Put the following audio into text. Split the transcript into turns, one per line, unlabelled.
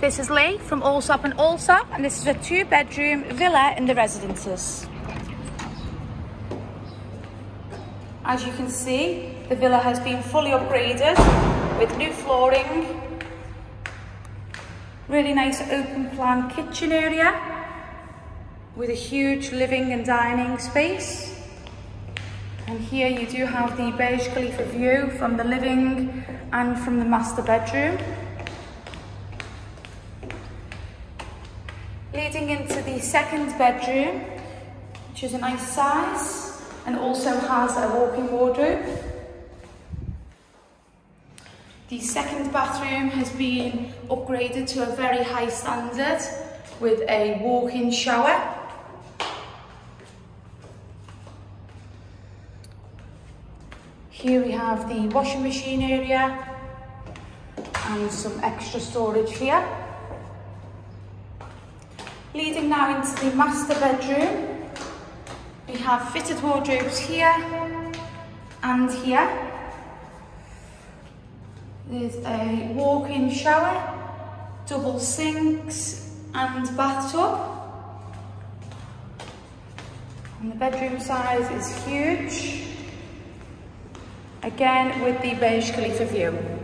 This is Lee from Allsopp and Allsopp and this is a two bedroom villa in the residences. As you can see, the villa has been fully upgraded with new flooring, really nice open plan kitchen area with a huge living and dining space. And here you do have the Burj Khalifa view from the living and from the master bedroom. Leading into the second bedroom, which is a nice size and also has a walk-in wardrobe. The second bathroom has been upgraded to a very high standard with a walk-in shower. Here we have the washing machine area and some extra storage here. Leading now into the master bedroom, we have fitted wardrobes here and here. There's a walk-in shower, double sinks and bathtub. And the bedroom size is huge. Again with the Burj Khalifa view.